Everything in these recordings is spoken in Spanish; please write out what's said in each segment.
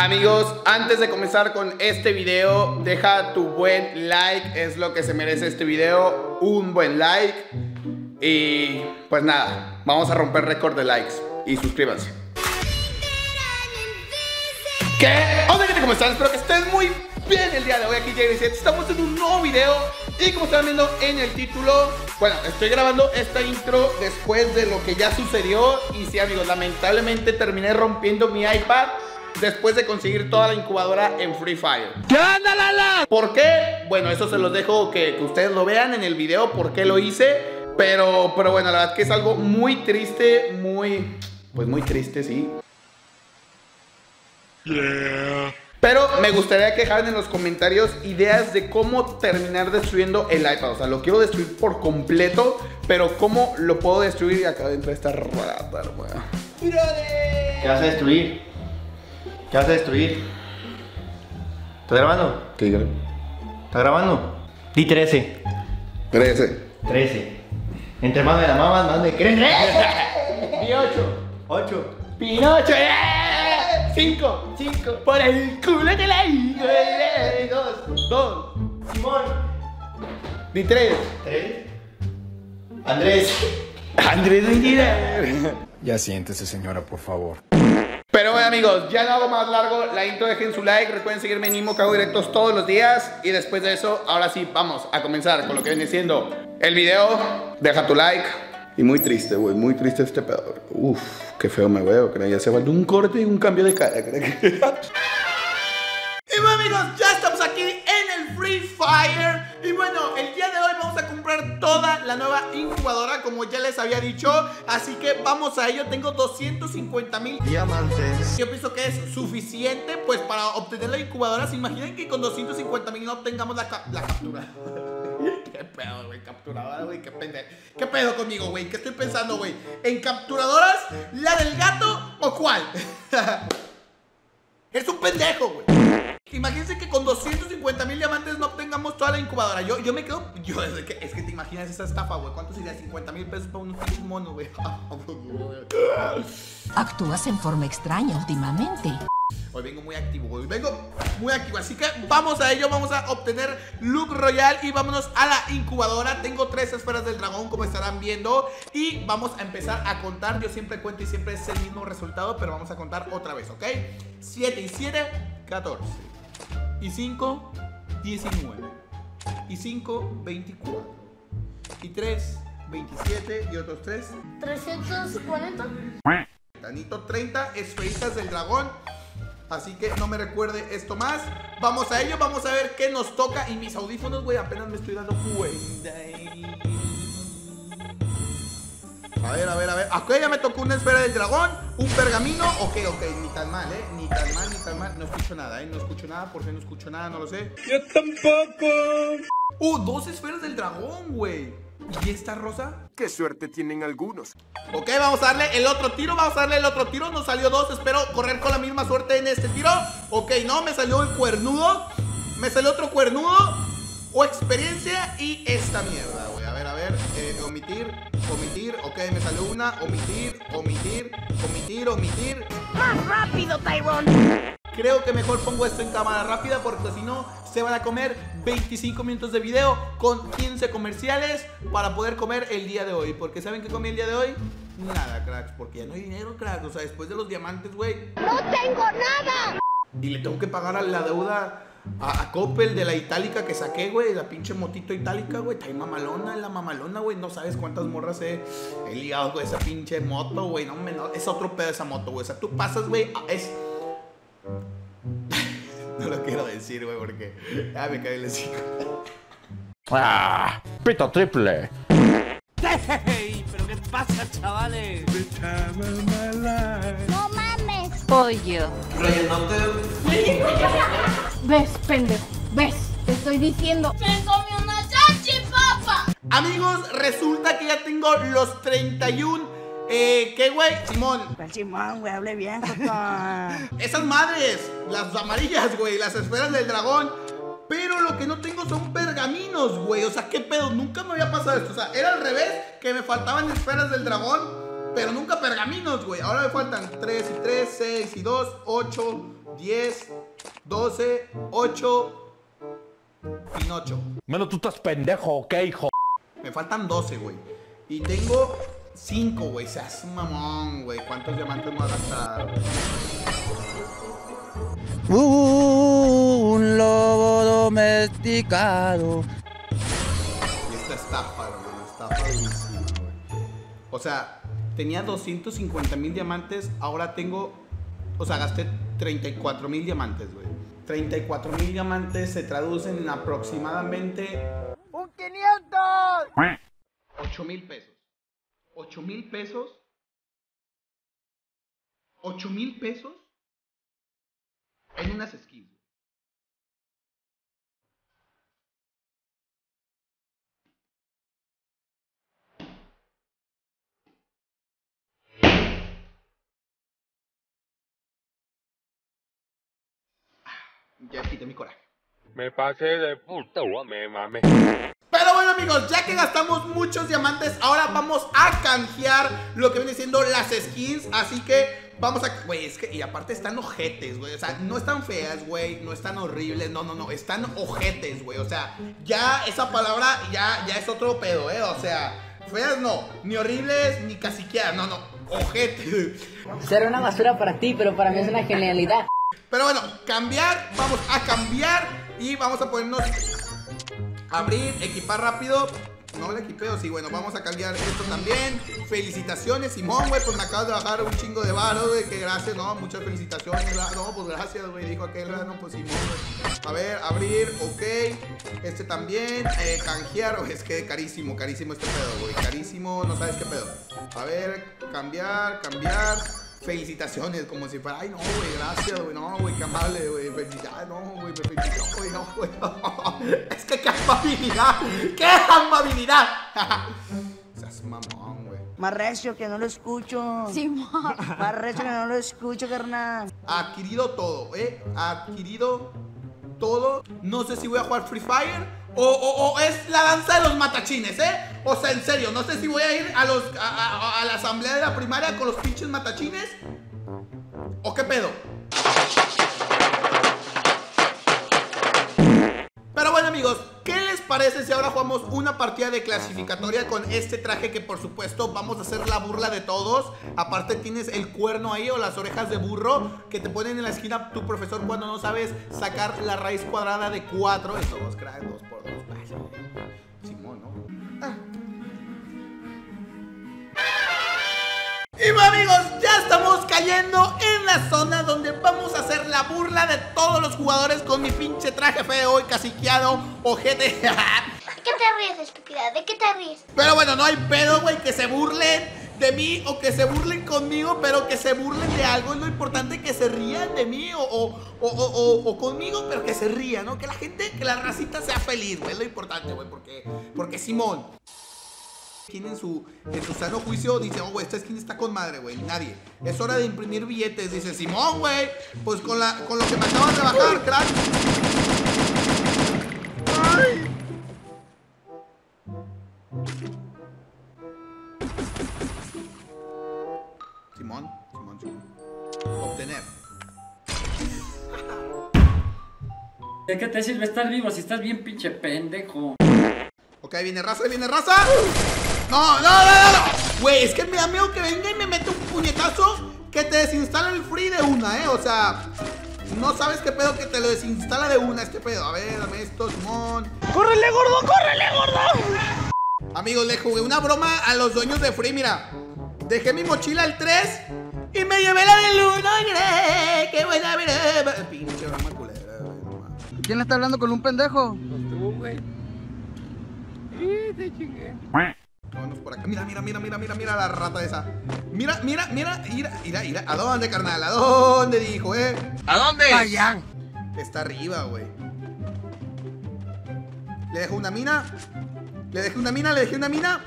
Amigos, antes de comenzar con este video, deja tu buen like, es lo que se merece este video, un buen like. Y pues nada, vamos a romper récord de likes y suscríbanse. ¿Qué? Hola gente, ¿cómo están? Espero que estén muy bien el día de hoy aquí J7 Estamos en un nuevo video y como están viendo en el título Bueno, estoy grabando esta intro después de lo que ya sucedió Y sí amigos, lamentablemente terminé rompiendo mi iPad Después de conseguir toda la incubadora en Free Fire ¿Qué onda Lala? ¿Por qué? Bueno, eso se los dejo que, que ustedes lo vean en el video por qué lo hice Pero, pero bueno, la verdad que es algo muy triste, muy... Pues muy triste, sí pero me gustaría que dejaran en los comentarios ideas de cómo terminar destruyendo el iPad. O sea, lo quiero destruir por completo, pero cómo lo puedo destruir acá dentro de esta rata, hermano. ¿Qué vas a destruir? ¿Qué vas a destruir? ¿Estás grabando? ¿Qué digo? ¿Estás grabando? Di 13. 13. 13. Entre más me la mamas, más me crees. Di 8. 8. Pinocho. 5. 5. Por el culo de la hijo. 2. 2. Simón. Di 3. 3. Andrés. Andrés Mentira. Ya siéntese, señora, por favor. Pero bueno amigos, ya no hago más largo la intro, dejen su like, recuerden seguirme en Imo, que hago directos todos los días. Y después de eso, ahora sí, vamos a comenzar con lo que viene siendo el video. Deja tu like. Y muy triste, güey, muy triste este pedo. Uf, qué feo me veo, creo. Ya se falta un corte y un cambio de cara, creo Como ya les había dicho Así que vamos a ello, tengo 250 mil Diamantes. yo pienso que es suficiente pues para obtener la incubadora. ¿Se imaginan que con 250 mil no obtengamos la, ca- la captura? ¿Qué pedo, güey? Capturadora, güey. ¿Qué, pende- ¿Qué pedo conmigo, güey? ¿Qué estoy pensando, güey? ¿En capturadoras? ¿La del gato o cuál? es un pendejo, güey. Imagínense que con 250 mil diamantes no obtengamos toda la incubadora. Yo, yo me quedo. Yo, es, que, es que te imaginas esa estafa, güey. ¿Cuánto sería 50 mil pesos para unos pinches monos, güey? Actúas en forma extraña últimamente. Hoy vengo muy activo, hoy vengo muy activo Así que vamos a ello, vamos a obtener Look Royal y vámonos a la incubadora Tengo tres esferas del dragón como estarán viendo Y vamos a empezar a contar Yo siempre cuento y siempre es el mismo resultado Pero vamos a contar otra vez, ¿ok? 7 y 7, 14 Y 5, 19 Y 5, 24 Y 3, 27 Y otros 3, 340. Danito 30 esferitas del dragón. Así que no me recuerde esto más. Vamos a ello, vamos a ver qué nos toca. Y mis audífonos, güey, apenas me estoy dando cuenta. A ver, a ver, a ver. Ok, ya me tocó una esfera del dragón, un pergamino. Ok, ok, ni tan mal, ¿eh? Ni tan mal, ni tan mal. No escucho nada, ¿eh? No escucho nada. ¿Por qué no escucho nada? No lo sé. Yo tampoco. Uh, dos esferas del dragón, güey. ¿Y esta rosa? Qué suerte tienen algunos. Ok, vamos a darle el otro tiro, vamos a darle el otro tiro Nos salió dos, espero correr con la misma suerte en este tiro Ok, no, me salió el cuernudo Me salió otro cuernudo O experiencia y esta mierda, güey omitir, omitir Ok, me salió una, omitir, omitir, omitir, omitir ¡Más rápido, Tyrone! Creo que mejor pongo esto en cámara rápida porque si no se van a comer 25 minutos de video con 15 comerciales para poder comer el día de hoy. Porque ¿saben qué comí el día de hoy? Nada, cracks, porque ya no hay dinero, cracks. O sea, después de los diamantes, güey. ¡No tengo nada! Y le tengo que pagar a la deuda a, a Coppel de la itálica que saqué, güey. La pinche motito itálica, güey. Está ahí mamalona, la mamalona, güey. No sabes cuántas morras he, he ligado con esa pinche moto, güey. No, me- no, es otro pedo esa moto, güey. O sea, tú pasas, güey. Es. no lo quiero decir, güey, porque. Ya me cae el hocico. Ah, pito triple. ¿Pero qué pasa, chavales? ¡No mames! Pollo. ¿Ves, pendejo? ¿Ves? Te estoy diciendo. ¡Me comí una salchipapa! Amigos, resulta que ya tengo los 31. Eh, ¿qué, güey? Simón. Simón, güey, hable bien. Esas madres, las amarillas, güey, las esferas del dragón. Pero lo que no tengo son pergaminos, güey. O sea, ¿qué pedo? Nunca me había pasado esto. O sea, era al revés, que me faltaban esferas del dragón, pero nunca pergaminos, güey. Ahora me faltan 3 y 3, 6 y 2, 8, 10, 12, 8, Pinocho. Menos tú estás pendejo, ¿ok, hijo? Me faltan 12, güey. Y tengo 5, güey. Seas un mamón, güey. ¿Cuántos diamantes me voy a gastar? güey? Un lobo domesticado. Y esta estafa, güey. Estafa durísima, güey. O sea, tenía 250 mil diamantes. Ahora tengo. O sea, gasté 34 mil diamantes, güey. 34 mil diamantes se traducen en aproximadamente. ¡Un 500! 8 mil pesos. 8 mil pesos. 8 mil pesos en unas skins. güey. Ya quité mi coraje. Me pasé de puta, me mame. Pero bueno amigos, ya que gastamos muchos diamantes, ahora vamos a canjear lo que viene siendo las skins. Así que vamos a... Güey, es que... Y aparte están ojetes, güey. O sea, no están feas, güey. No están horribles. No, no, no. Están ojetes, güey. O sea, ya esa palabra ya, ya es otro pedo, ¿eh? O sea, feas no. Ni horribles, ni casiqueadas. No, no. Ojetes. Será una basura para ti, pero para mí es una genialidad. Pero bueno, cambiar, vamos a cambiar y vamos a ponernos abrir, equipar rápido. No la equipeo, sí, bueno, vamos a cambiar esto también. Felicitaciones, Simón, güey, pues me acabas de bajar un chingo de varo, güey, que gracias, no, muchas felicitaciones, no, pues gracias, güey, dijo aquel, no, pues Simón, güey. A ver, abrir, ok, este también, eh, canjear, es que carísimo, carísimo este pedo, güey, carísimo, no sabes qué pedo. A ver, cambiar, cambiar. Felicitaciones, como si fuera, ay no, güey, gracias, güey, no, güey, qué amable, güey, felicidades, no, güey, me felicitó, güey, no, güey, es que qué amabilidad, qué amabilidad. Seas mamón, güey. Más recio que no lo escucho. Simón. Más recio que no lo escucho, carnal. Adquirido todo, ¿eh? Adquirido todo. No sé si voy a jugar Free Fire o, es la danza de los matachines, ¿eh? O sea, en serio, no sé si voy a ir a, los, a, a- la asamblea de la primaria con los pinches matachines. ¿O qué pedo? Pero bueno amigos, ¿qué les parece si ahora jugamos una partida de clasificatoria con este traje que por supuesto vamos a hacer la burla de todos? Aparte tienes el cuerno ahí o las orejas de burro que te ponen en la esquina tu profesor cuando no sabes sacar la raíz cuadrada de 4. Es 2, crack, 2 por 2. Simón, ¿no? Ah. Y bueno, amigos, ya estamos cayendo en la zona donde la burla de todos los jugadores con mi pinche traje feo y casiqueado, ojete. ¿De qué te ríes, estúpida? ¿De qué te ríes? Pero bueno, no hay pedo, güey, que se burlen de mí o que se burlen conmigo, pero que se burlen de algo. Es lo importante que se rían de mí o, o, o, o- o- o conmigo, pero que se rían, ¿no? Que la gente, que la racita sea feliz, güey. Es lo importante, güey, porque, porque Simón tiene en su, en su sano juicio, dice, oh, güey, esta skin está con madre, güey. Nadie. Es hora de imprimir billetes. Dice, Simón, güey, pues con, la, con lo que me acaban de bajar, crack. Ay. Simón, Simón, Simón. Obtener. ¿De qué te sirve estar vivo si estás bien pinche pendejo? Ok, viene raza, viene raza. No, no, no, no, no. Güey, es que me da miedo que venga y me mete un puñetazo que te desinstala el free de una, ¿eh? O sea, no sabes qué pedo que te lo desinstala de una este pedo. A ver, dame esto, Simón. ¡Córrele, gordo! ¡Córrele, gordo! Amigos, le jugué una broma a los dueños de Free, mira. Dejé mi mochila al 3 y me llevé la del 1. ¡Qué buena broma! Pinche broma culera, güey. ¿Quién le está hablando con un pendejo? Vámonos por acá. Mira, mira, mira, mira, mira, mira la rata esa. Mira, mira, mira, mira, mira, mira. ¿A dónde, carnal? ¿A dónde, dijo, eh? ¿A dónde? Allá. Está arriba, güey. Le dejo una mina. Le dejé una mina, le dejé una mina.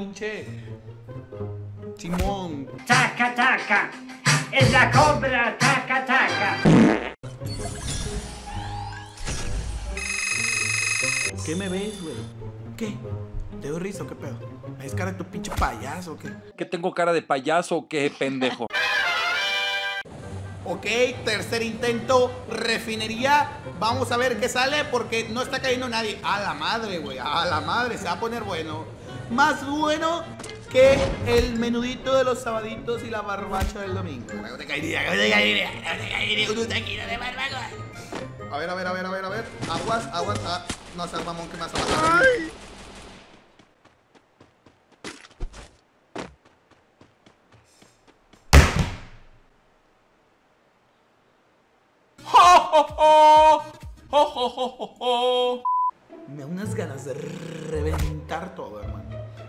pinche. Simón. Taca, taca. Es la cobra, taca, taca. ¿Qué me ves, güey? ¿Qué? ¿Te doy risa o qué pedo? ¿Me ves cara de tu pinche payaso o qué? ¿Que tengo cara de payaso o qué, pendejo? Ok, tercer intento, refinería. Vamos a ver qué sale porque no está cayendo nadie. A la madre, güey. A la madre, se va a poner bueno. Más bueno que el menudito de los sabaditos y la barbacha del domingo. A ver, a ver, a ver, a ver, a ver. Aguas, aguas. Ah, no seas mamón que me vas a matar.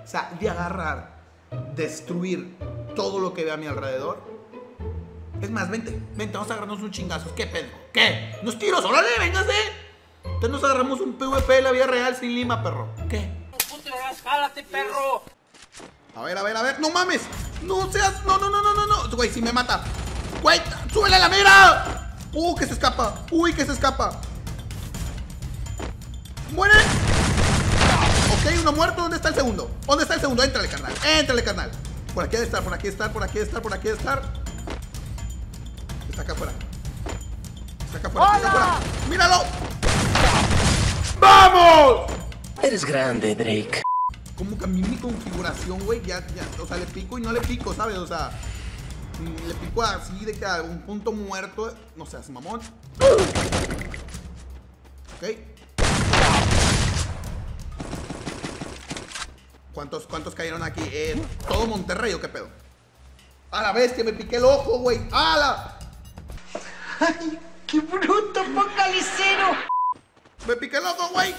O sea, de agarrar, destruir todo lo que ve a mi alrededor. Es más, vente, vente, vamos a agarrarnos un chingazo. ¿Qué pedo? ¿Qué? ¿Nos tiros? ¡Órale, véngase! Entonces nos agarramos un PvP de la vida real sin lima, perro. ¿Qué? ¡Jálate, perro! A ver, a ver, a ver. ¡No mames! ¡No seas! ¡No, no, no, no, no! no. Güey, si me mata. ¡Güey! ¡Súbele a la mira! ¡Uh, que se escapa! ¡Uy, que se escapa! ¡Muere! Ok, uno muerto. ¿Dónde está el segundo? ¿Dónde está el segundo? Éntrale, carnal. Éntrale, carnal. Por aquí ha de estar, por aquí ha de estar, por aquí ha de estar, por aquí ha de estar. Está acá afuera. Está acá afuera, está acá afuera. ¡Míralo! ¡Vamos! Eres grande, Drake. Como que a mí mi configuración, güey, ya, ya, o sea, le pico y no le pico, ¿sabes? O sea, mm, le pico así de que a un punto muerto, no seas mamón. Ok. ¿Cuántos, cuántos cayeron aquí? Eh, ¿Todo Monterrey o qué pedo? A la bestia, me piqué el ojo, güey. ¡A la! ¡Ay, qué bruto, focalicero! Me piqué el ojo, güey.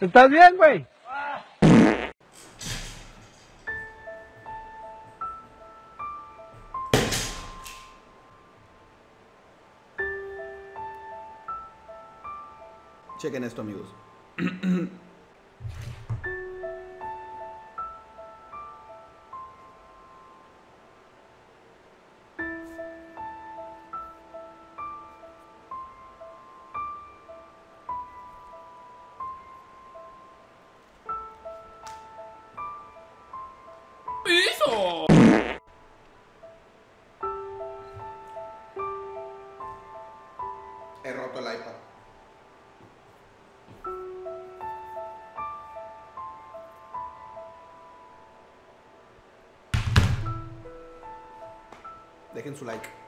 ¿Estás bien, güey? Chequen esto, amigos. ¡Eso! Dejen su like.